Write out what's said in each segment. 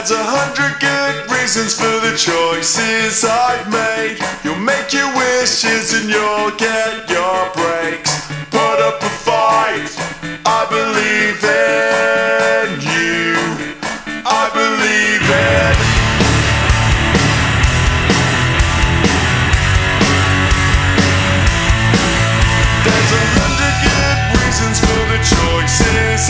That's a hundred good reasons for the choices I've made. You'll make your wishes and you'll get your breaks. Put up a fight. I believe in you. I believe in. There's a hundred good reasons for the choices.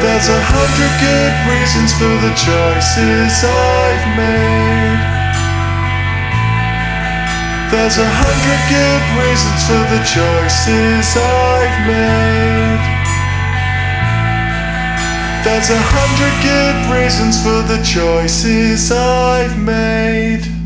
There's a hundred good reasons for the choices I've made. There's a hundred good reasons for the choices I've made. There's a hundred good reasons for the choices I've made.